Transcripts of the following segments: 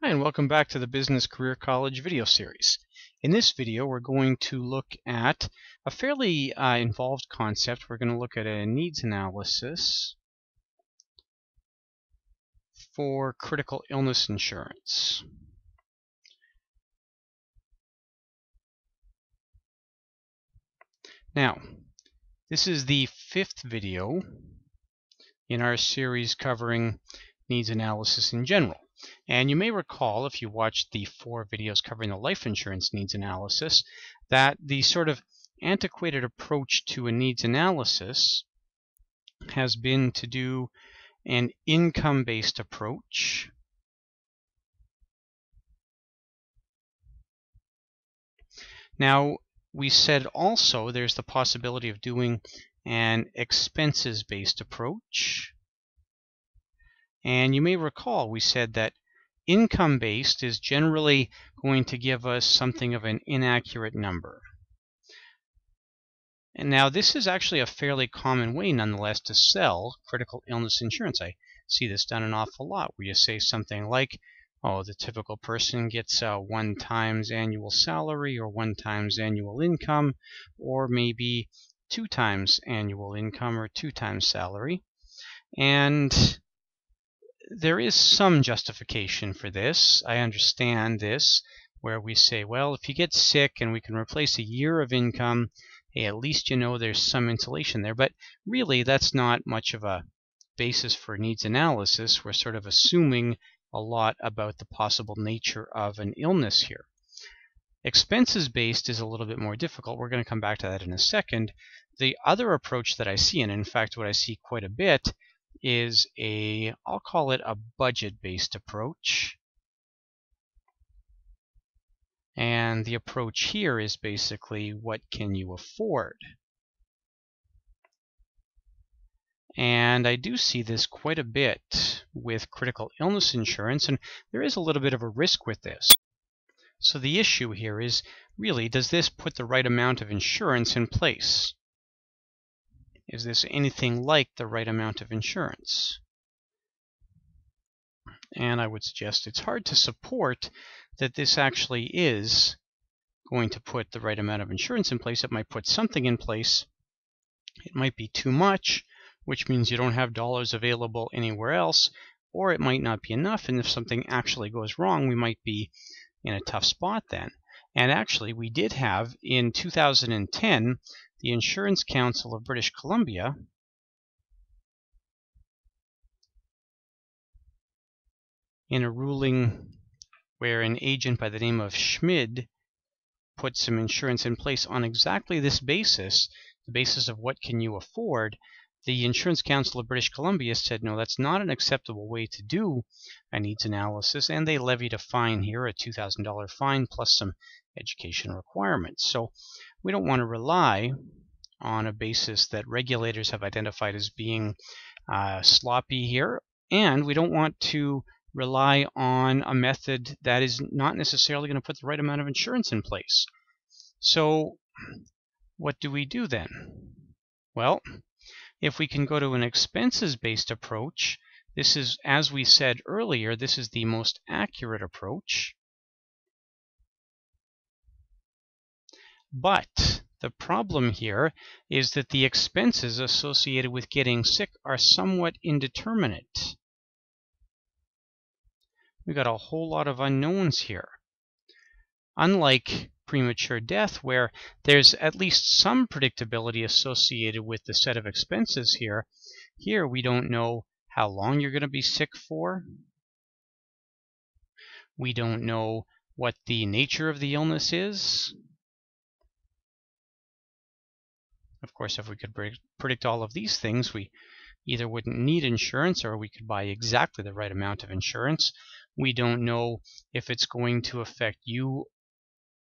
Hi and welcome back to the Business Career College video series. In this video we're going to look at a fairly uh, involved concept. We're going to look at a needs analysis for critical illness insurance. Now, this is the fifth video in our series covering needs analysis in general. And you may recall, if you watched the four videos covering the life insurance needs analysis, that the sort of antiquated approach to a needs analysis has been to do an income-based approach Now, we said also there's the possibility of doing an expenses-based approach. And you may recall we said that income-based is generally going to give us something of an inaccurate number. And now this is actually a fairly common way nonetheless to sell critical illness insurance. I see this done an awful lot where you say something like, oh, the typical person gets one times annual salary or one times annual income or maybe two times annual income or two times salary. And there is some justification for this. I understand this, where we say, well, if you get sick and we can replace a year of income, hey, at least you know there's some insulation there. But really, that's not much of a basis for needs analysis. We're sort of assuming a lot about the possible nature of an illness here. Expenses based is a little bit more difficult. We're going to come back to that in a second. The other approach that I see, and in fact what I see quite a bit, is a, I'll call it a budget-based approach. And the approach here is basically what can you afford? And I do see this quite a bit with critical illness insurance, and there is a little bit of a risk with this. So the issue here is really, does this put the right amount of insurance in place? Is this anything like the right amount of insurance? And I would suggest it's hard to support that this actually is going to put the right amount of insurance in place. It might put something in place. It might be too much, which means you don't have dollars available anywhere else, or it might not be enough, and if something actually goes wrong, we might be in a tough spot then. And actually, we did have in 2010 the Insurance Council of British Columbia in a ruling where an agent by the name of Schmid put some insurance in place on exactly this basis, the basis of what can you afford, the Insurance Council of British Columbia said, no, that's not an acceptable way to do a needs analysis, and they levied a fine here, a $2,000 fine, plus some education requirements. So we don't want to rely on a basis that regulators have identified as being uh, sloppy here, and we don't want to rely on a method that is not necessarily going to put the right amount of insurance in place. So what do we do then? Well, if we can go to an expenses-based approach, this is, as we said earlier, this is the most accurate approach. But the problem here is that the expenses associated with getting sick are somewhat indeterminate. We've got a whole lot of unknowns here. Unlike premature death, where there's at least some predictability associated with the set of expenses here, here we don't know how long you're going to be sick for. We don't know what the nature of the illness is. Of course, if we could predict all of these things, we either wouldn't need insurance or we could buy exactly the right amount of insurance. We don't know if it's going to affect you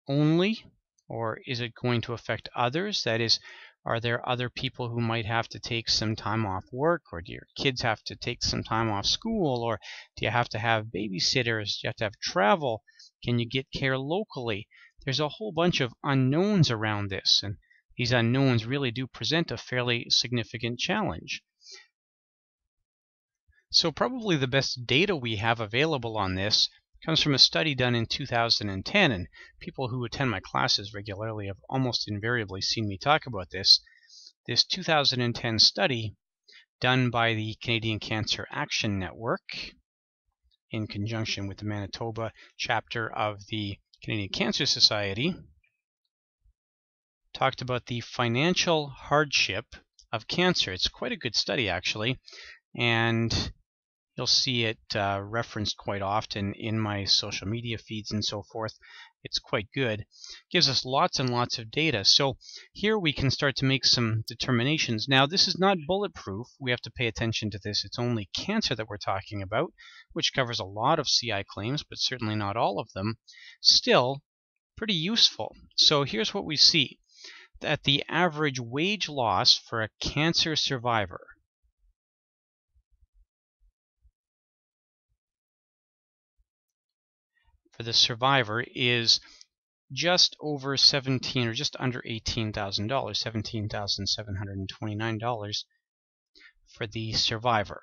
only or is it going to affect others? That is, are there other people who might have to take some time off work or do your kids have to take some time off school or do you have to have babysitters? Do you have to have travel? Can you get care locally? There's a whole bunch of unknowns around this and these unknowns really do present a fairly significant challenge. So probably the best data we have available on this comes from a study done in 2010, and people who attend my classes regularly have almost invariably seen me talk about this. This 2010 study done by the Canadian Cancer Action Network in conjunction with the Manitoba chapter of the Canadian Cancer Society talked about the financial hardship of cancer. It's quite a good study, actually, and you'll see it uh, referenced quite often in my social media feeds and so forth. It's quite good. Gives us lots and lots of data. So here we can start to make some determinations. Now this is not bulletproof. We have to pay attention to this. It's only cancer that we're talking about, which covers a lot of CI claims, but certainly not all of them. Still, pretty useful. So here's what we see. That the average wage loss for a cancer survivor for the survivor is just over 17 or just under $18,000, $17,729 for the survivor.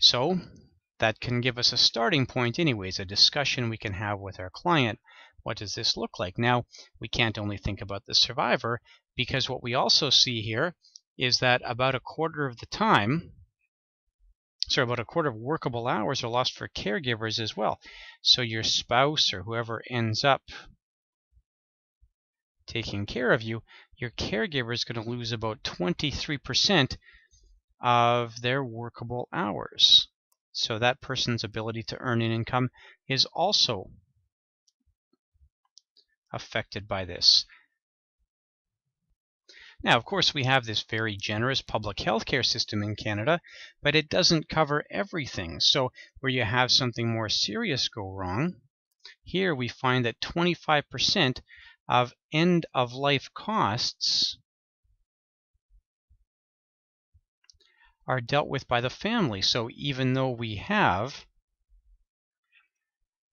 So that can give us a starting point anyways, a discussion we can have with our client. What does this look like? Now, we can't only think about the survivor because what we also see here is that about a quarter of the time, so about a quarter of workable hours are lost for caregivers as well. So your spouse or whoever ends up taking care of you, your caregiver is going to lose about 23% of their workable hours. So that person's ability to earn an income is also affected by this. Now, of course, we have this very generous public healthcare system in Canada, but it doesn't cover everything. So where you have something more serious go wrong, here we find that 25% of end-of-life costs are dealt with by the family. So even though we have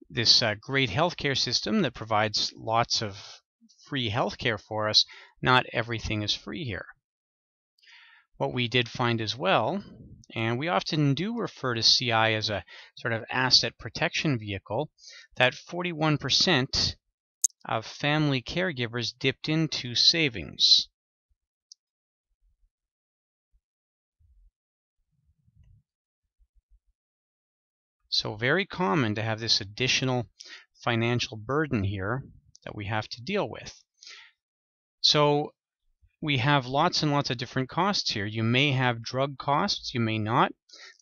this uh, great healthcare system that provides lots of free healthcare for us, not everything is free here. What we did find as well, and we often do refer to CI as a sort of asset protection vehicle, that 41% of family caregivers dipped into savings. So very common to have this additional financial burden here that we have to deal with. So we have lots and lots of different costs here. You may have drug costs, you may not.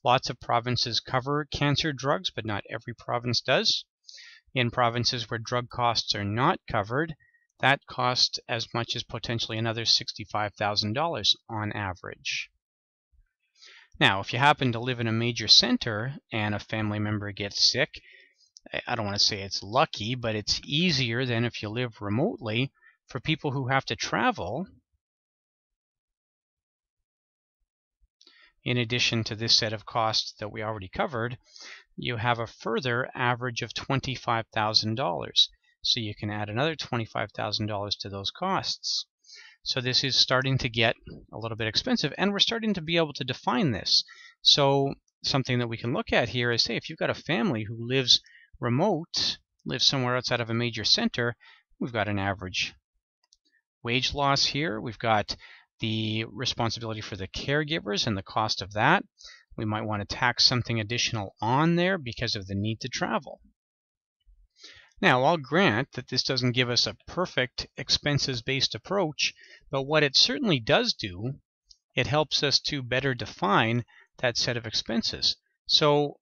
Lots of provinces cover cancer drugs, but not every province does. In provinces where drug costs are not covered, that costs as much as potentially another $65,000 on average. Now, if you happen to live in a major center and a family member gets sick, I don't want to say it's lucky, but it's easier than if you live remotely for people who have to travel, in addition to this set of costs that we already covered, you have a further average of $25,000. So you can add another $25,000 to those costs. So this is starting to get a little bit expensive, and we're starting to be able to define this. So something that we can look at here is, say, if you've got a family who lives remote, lives somewhere outside of a major center, we've got an average wage loss here. We've got the responsibility for the caregivers and the cost of that. We might want to tax something additional on there because of the need to travel. Now, I'll grant that this doesn't give us a perfect expenses-based approach, but what it certainly does do, it helps us to better define that set of expenses. So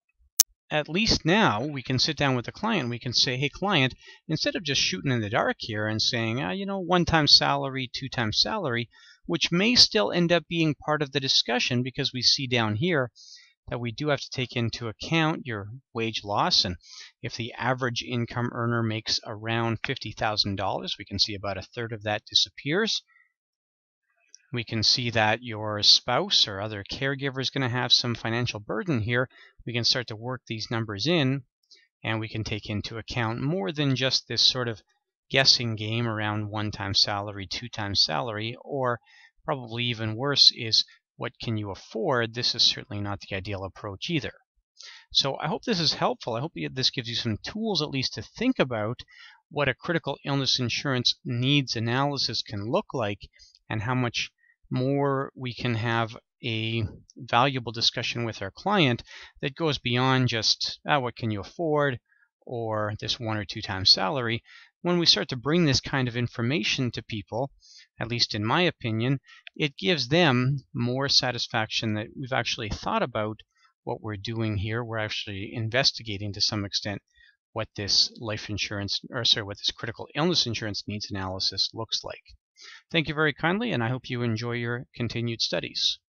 at least now we can sit down with the client. We can say, hey, client, instead of just shooting in the dark here and saying, ah, you know, one time salary, two times salary, which may still end up being part of the discussion because we see down here that we do have to take into account your wage loss. And if the average income earner makes around $50,000, we can see about a third of that disappears. We can see that your spouse or other caregiver is going to have some financial burden here. We can start to work these numbers in and we can take into account more than just this sort of guessing game around one time salary, two times salary, or probably even worse is what can you afford? This is certainly not the ideal approach either. So I hope this is helpful. I hope this gives you some tools at least to think about what a critical illness insurance needs analysis can look like and how much more we can have a valuable discussion with our client that goes beyond just ah, what can you afford or this one or two times salary. When we start to bring this kind of information to people, at least in my opinion, it gives them more satisfaction that we've actually thought about what we're doing here. We're actually investigating to some extent what this life insurance, or sorry, what this critical illness insurance needs analysis looks like. Thank you very kindly, and I hope you enjoy your continued studies.